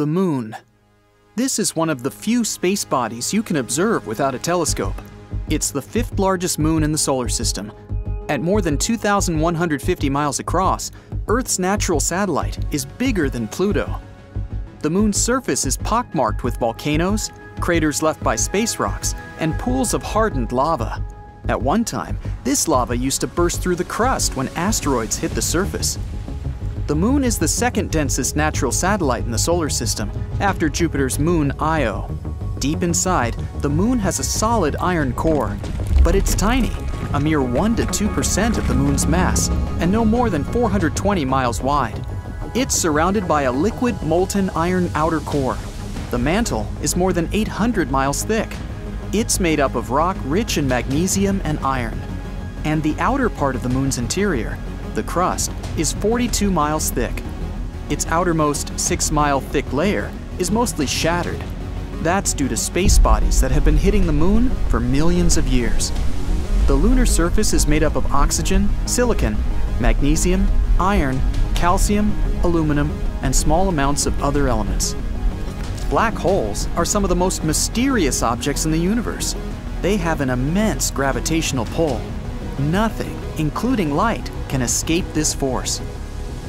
The Moon. This is one of the few space bodies you can observe without a telescope. It's the fifth largest moon in the solar system. At more than 2,150 miles across, Earth's natural satellite is bigger than Pluto. The moon's surface is pockmarked with volcanoes, craters left by space rocks, and pools of hardened lava. At one time, this lava used to burst through the crust when asteroids hit the surface. The Moon is the second densest natural satellite in the solar system, after Jupiter's moon Io. Deep inside, the Moon has a solid iron core, but it's tiny, a mere 1 to 2% of the Moon's mass, and no more than 420 miles wide. It's surrounded by a liquid molten iron outer core. The mantle is more than 800 miles thick. It's made up of rock rich in magnesium and iron. And the outer part of the Moon's interior, the crust, is 42 miles thick. Its outermost 6 mile thick layer is mostly shattered. That's due to space bodies that have been hitting the Moon for millions of years. The lunar surface is made up of oxygen, silicon, magnesium, iron, calcium, aluminum, and small amounts of other elements. Black holes are some of the most mysterious objects in the universe. They have an immense gravitational pull. Nothing, including light, can escape this force.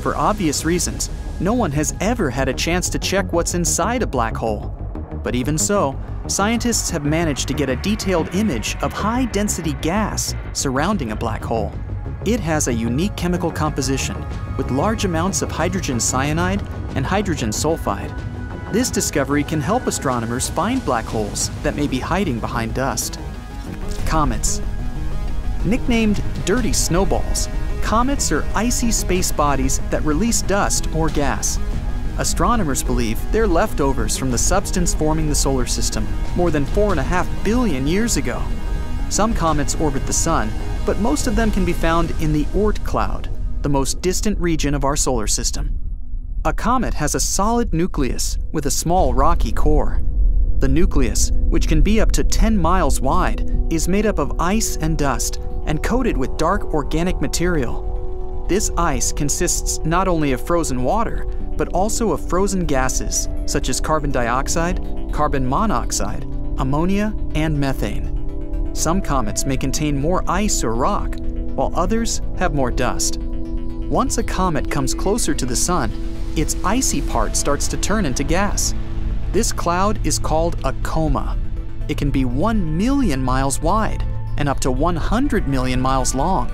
For obvious reasons, no one has ever had a chance to check what's inside a black hole. But even so, scientists have managed to get a detailed image of high density gas surrounding a black hole. It has a unique chemical composition with large amounts of hydrogen cyanide and hydrogen sulfide. This discovery can help astronomers find black holes that may be hiding behind dust. Comets. Nicknamed dirty snowballs, comets are icy space bodies that release dust or gas. Astronomers believe they're leftovers from the substance forming the solar system more than 4.5 billion years ago. Some comets orbit the Sun, but most of them can be found in the Oort cloud, the most distant region of our solar system. A comet has a solid nucleus with a small rocky core. The nucleus, which can be up to 10 miles wide, is made up of ice and dust and coated with dark organic material. This ice consists not only of frozen water, but also of frozen gases such as carbon dioxide, carbon monoxide, ammonia, and methane. Some comets may contain more ice or rock, while others have more dust. Once a comet comes closer to the Sun, its icy part starts to turn into gas. This cloud is called a coma. It can be 1 million miles wide and up to 100 million miles long.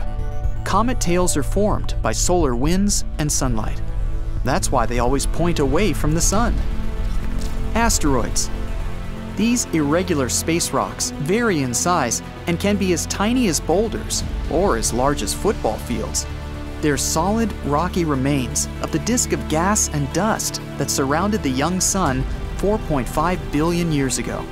Comet tails are formed by solar winds and sunlight. That's why they always point away from the sun. Asteroids. These irregular space rocks vary in size and can be as tiny as boulders or as large as football fields. They're solid, rocky remains of the disk of gas and dust that surrounded the young sun 4.5 billion years ago.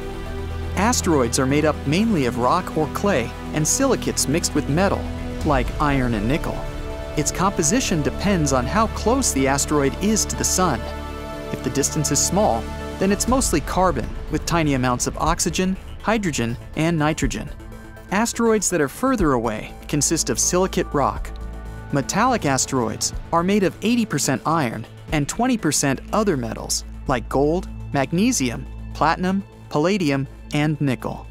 Asteroids are made up mainly of rock or clay and silicates mixed with metal, like iron and nickel. Its composition depends on how close the asteroid is to the sun. If the distance is small, then it's mostly carbon with tiny amounts of oxygen, hydrogen, and nitrogen. Asteroids that are further away consist of silicate rock. Metallic asteroids are made of 80% iron and 20% other metals like gold, magnesium, platinum, palladium, and nickel.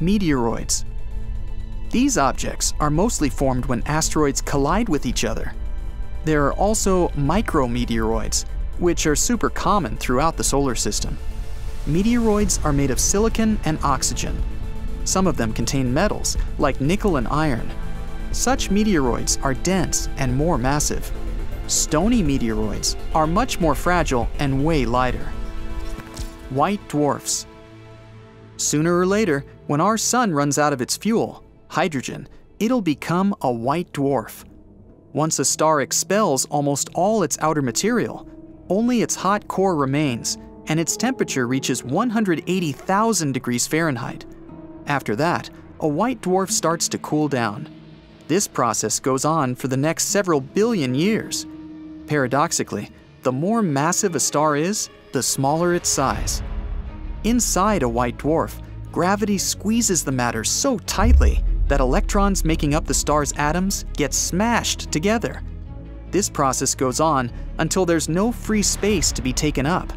Meteoroids. These objects are mostly formed when asteroids collide with each other. There are also micrometeoroids, which are super common throughout the solar system. Meteoroids are made of silicon and oxygen. Some of them contain metals, like nickel and iron. Such meteoroids are dense and more massive. Stony meteoroids are much more fragile and way lighter. White dwarfs. Sooner or later, when our sun runs out of its fuel, hydrogen, it'll become a white dwarf. Once a star expels almost all its outer material, only its hot core remains, and its temperature reaches 180,000 degrees Fahrenheit. After that, a white dwarf starts to cool down. This process goes on for the next several billion years. Paradoxically, the more massive a star is, the smaller its size. Inside a white dwarf, gravity squeezes the matter so tightly that electrons making up the star's atoms get smashed together. This process goes on until there's no free space to be taken up,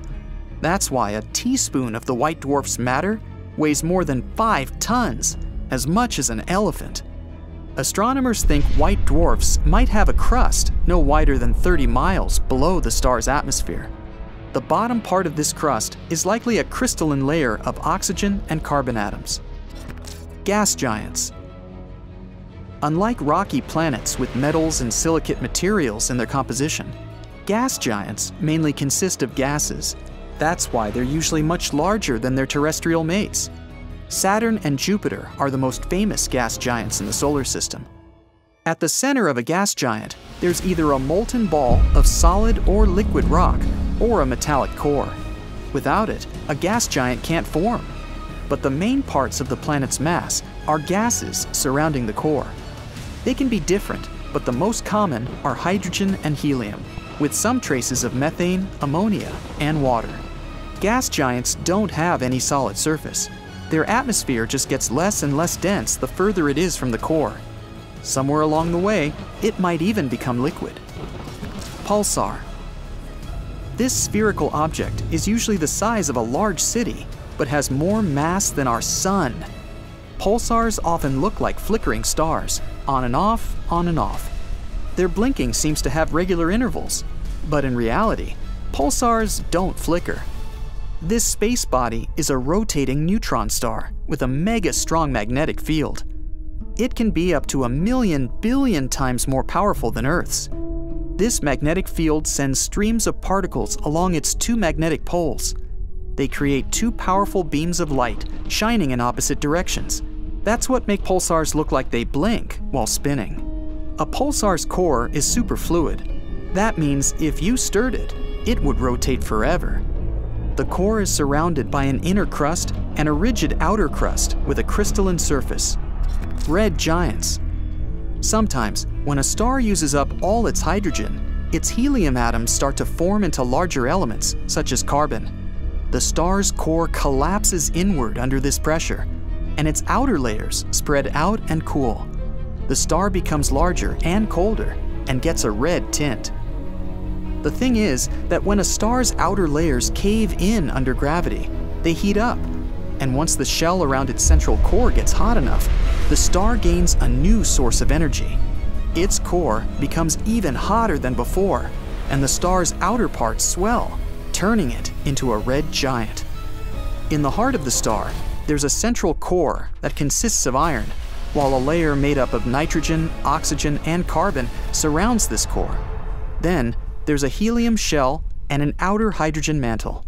That's why a teaspoon of the white dwarf's matter weighs more than 5 tons, as much as an elephant. Astronomers think white dwarfs might have a crust no wider than 30 miles below the star's atmosphere. The bottom part of this crust is likely a crystalline layer of oxygen and carbon atoms. Gas giants. Unlike rocky planets with metals and silicate materials in their composition, gas giants mainly consist of gases. That's why they're usually much larger than their terrestrial mates. Saturn and Jupiter are the most famous gas giants in the solar system. At the center of a gas giant, there's either a molten ball of solid or liquid rock, or a metallic core. Without it, a gas giant can't form. But the main parts of the planet's mass are gases surrounding the core. They can be different, but the most common are hydrogen and helium, with some traces of methane, ammonia, and water. Gas giants don't have any solid surface, their atmosphere just gets less and less dense the further it is from the core. Somewhere along the way, it might even become liquid. Pulsar. This spherical object is usually the size of a large city, but has more mass than our sun. Pulsars often look like flickering stars, on and off, on and off. Their blinking seems to have regular intervals, but in reality, pulsars don't flicker. This space body is a rotating neutron star with a mega strong magnetic field. It can be up to a million billion times more powerful than Earth's. This magnetic field sends streams of particles along its two magnetic poles. They create two powerful beams of light shining in opposite directions. That's what makes pulsars look like they blink while spinning. A pulsar's core is superfluid. That means if you stirred it, it would rotate forever. The core is surrounded by an inner crust and a rigid outer crust with a crystalline surface. Red giants. Sometimes, when a star uses up all its hydrogen, its helium atoms start to form into larger elements, such as carbon. The star's core collapses inward under this pressure, and its outer layers spread out and cool. The star becomes larger and colder and gets a red tint. The thing is that when a star's outer layers cave in under gravity, they heat up. And once the shell around its central core gets hot enough, the star gains a new source of energy. Its core becomes even hotter than before, and the star's outer parts swell, turning it into a red giant. In the heart of the star, there's a central core that consists of iron, while a layer made up of nitrogen, oxygen, and carbon surrounds this core. Then, there's a helium shell and an outer hydrogen mantle.